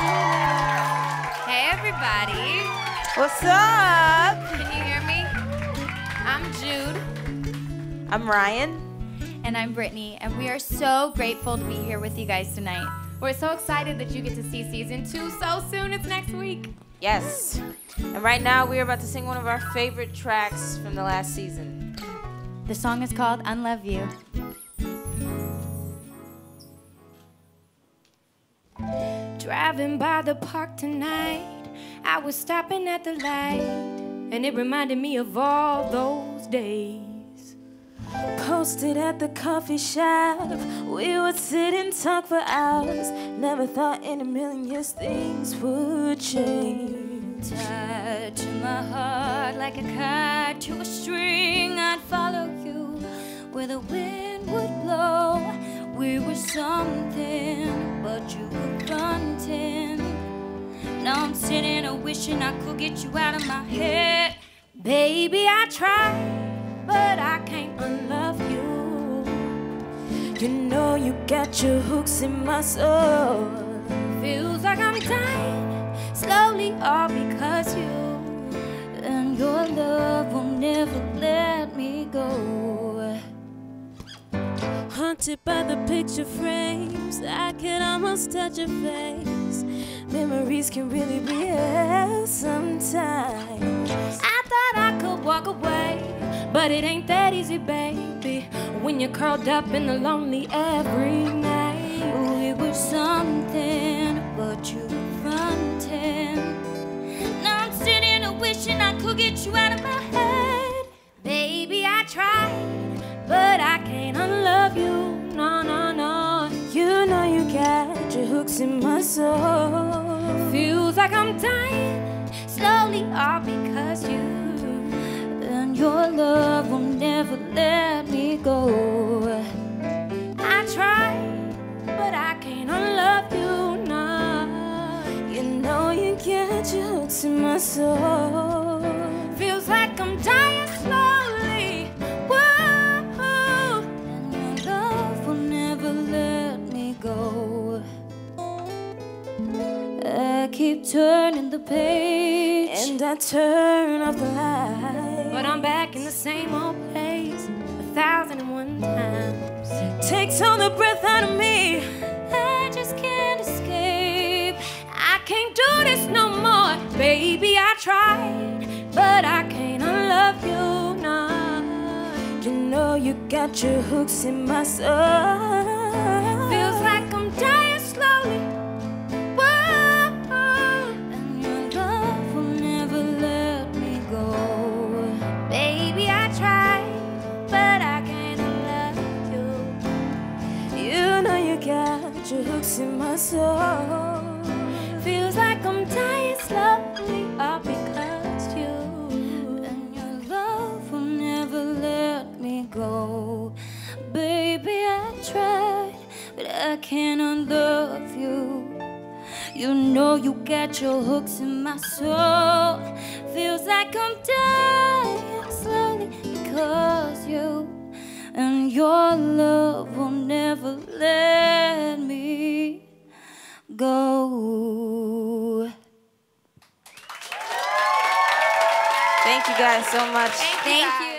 Hey, everybody. What's up? Can you hear me? I'm Jude. I'm Ryan. And I'm Brittany, and we are so grateful to be here with you guys tonight. We're so excited that you get to see season two so soon. It's next week. Yes. And right now we're about to sing one of our favorite tracks from the last season. The song is called Unlove You. Driving by the park tonight, I was stopping at the light, and it reminded me of all those days. Posted at the coffee shop, we would sit and talk for hours. Never thought in a million years things would change. Touching my heart like a kite to a string, I'd follow you where the wind would blow. We were something, but you sitting and wishing I could get you out of my head. Baby, I tried, but I can't unlove you. You know you got your hooks in my soul. Feels like I'm dying slowly, all because you and your love will never let me go. Haunted by the picture frames, I can almost touch your face. Memories can really be hell sometimes. I thought I could walk away, but it ain't that easy, baby. When you're curled up in the lonely every night. We were something, but you were fronting. Now I'm sitting here wishing I could get you out of my head. Baby, I tried, but I can't unlove you. No, no, no. You know you got your hooks in my soul. Like I'm dying slowly, all because you and your love will never let me go. I try, but I can't unlove you. No. You know you your hooks in my soul. Feels like I'm dying slowly. Whoa. And your love will never let me go. I keep turning the page, and I turn off the light. But I'm back in the same old place, a thousand and one times. Takes all the breath out of me. I just can't escape. I can't do this no more, baby. I tried, but I can't unlove you, no. You know you got your hooks in my soul. In my soul. Feels like I'm dying slowly, all because you. And your love will never let me go. Baby, I tried, but I can't unlove you. You know you got your hooks in my soul. Feels like I'm dying slowly because you and your love will go. Thank you guys so much. Thank you. Thank you.